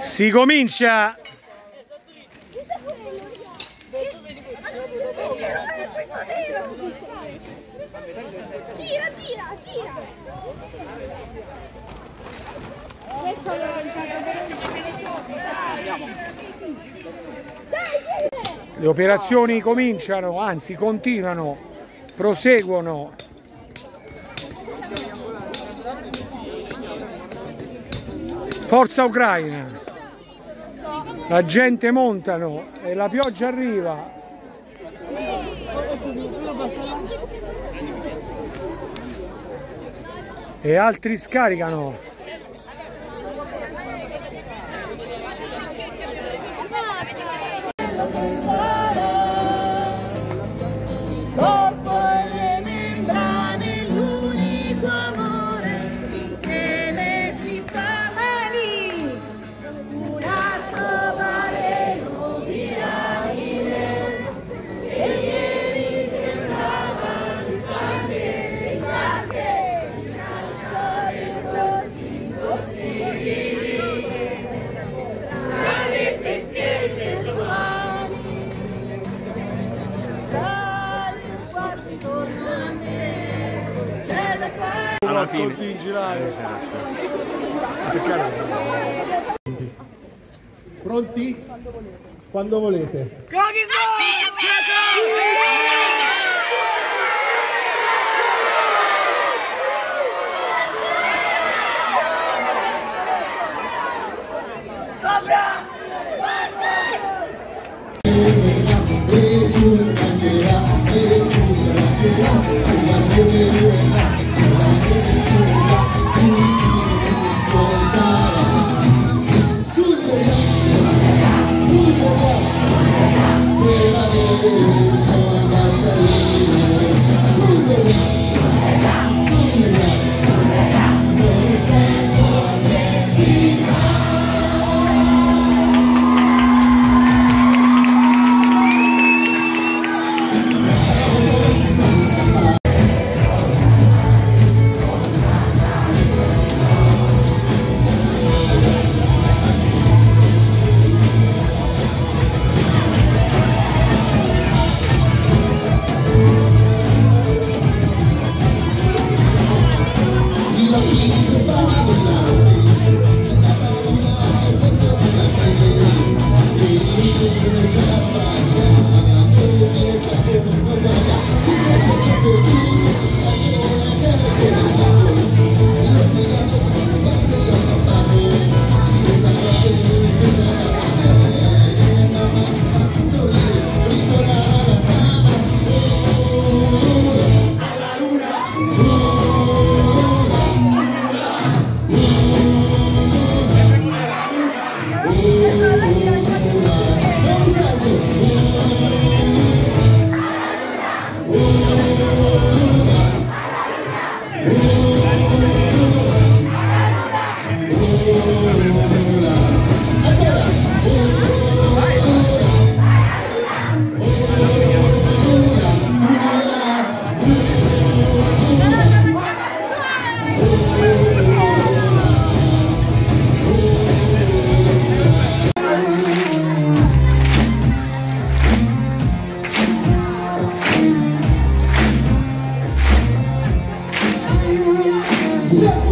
Si comincia! Gira, gira, gira! Le operazioni cominciano, anzi continuano, proseguono. Forza Ucraina! La gente montano e la pioggia arriva. E altri scaricano. Pronti? Quando volete. Yeah. Yeah.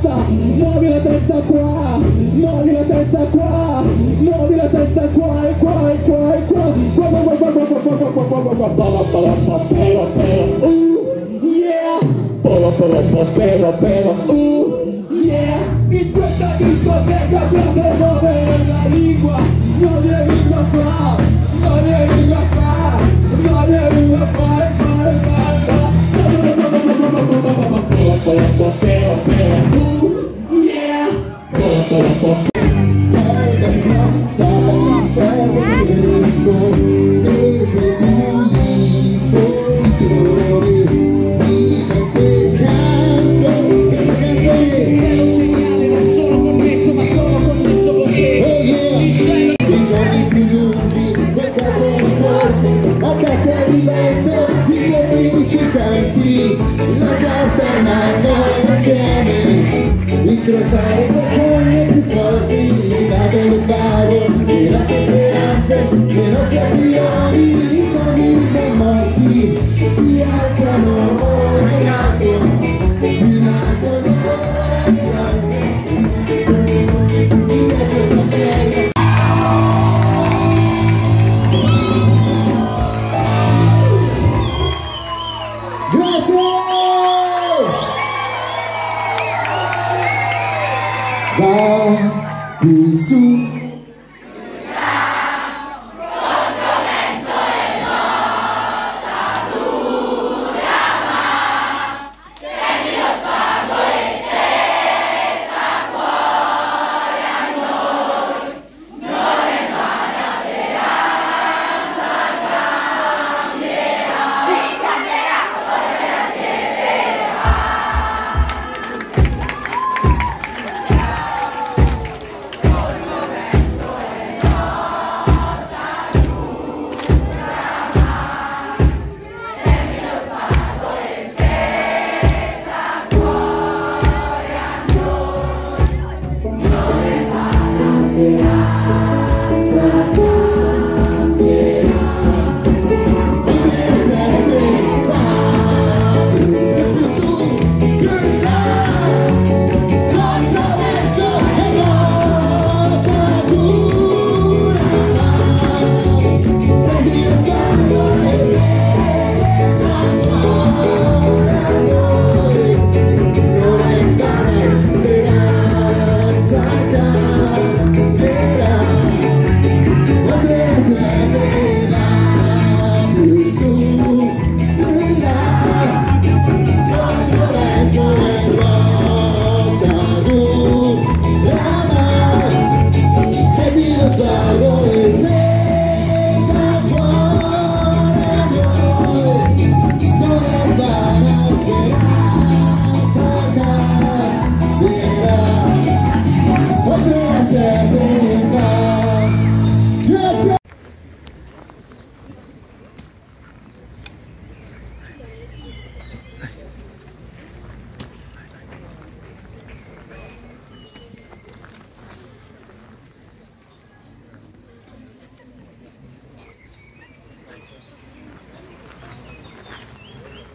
testa, muovi la testa qua, muovi la testa qua, muovi la testa qua e qua e qua e qua. In questa discoteca guarda muovere la lingua, muovere la lingua qua Gracias.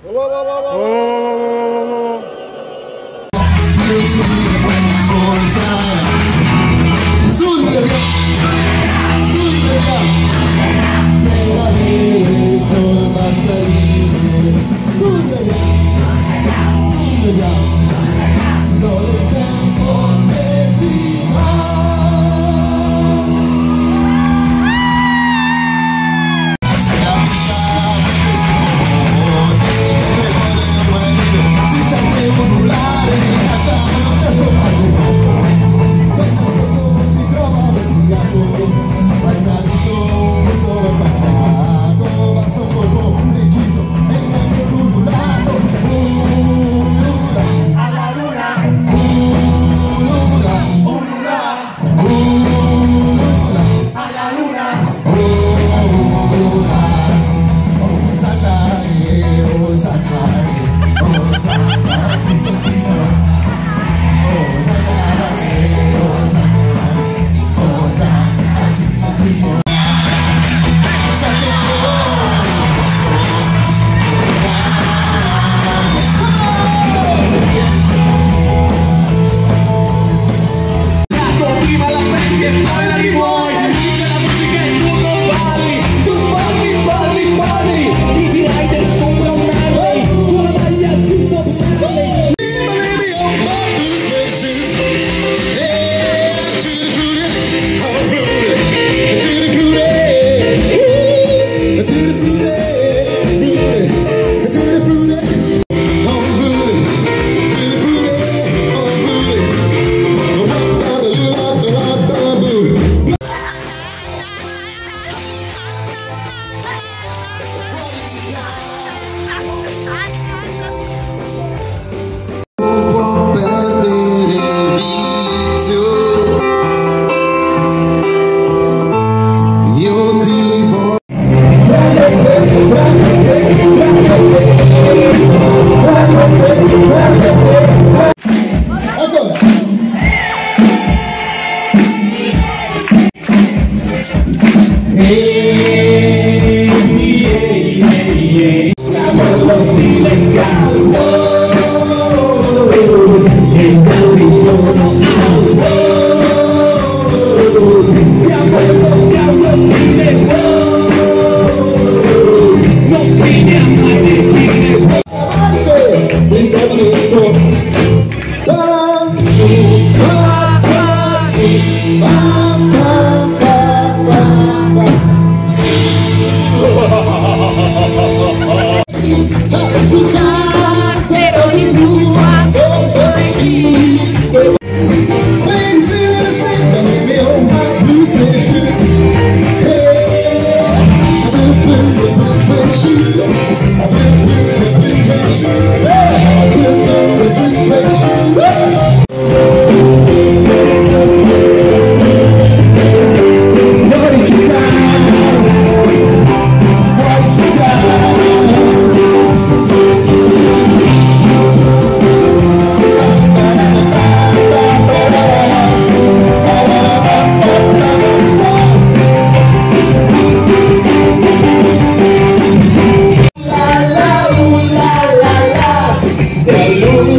Soon you'll get, soon you'll get,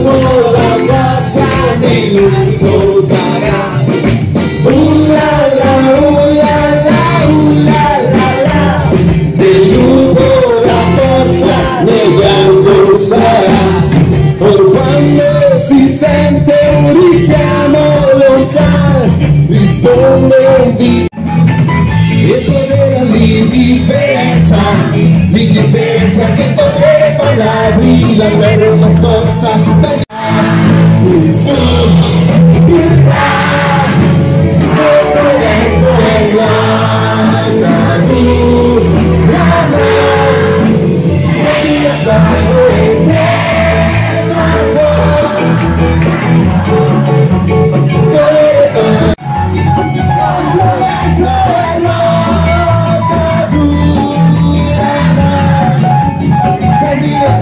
solo ragazza nella focara Ulla la ulla la ulla la la. Dell'ufo la forza nella focara Or quando si sente un richiamo lontano Risponde un dito e potere all'indifferenza, l'indifferenza che potere fa la grilla, scossa,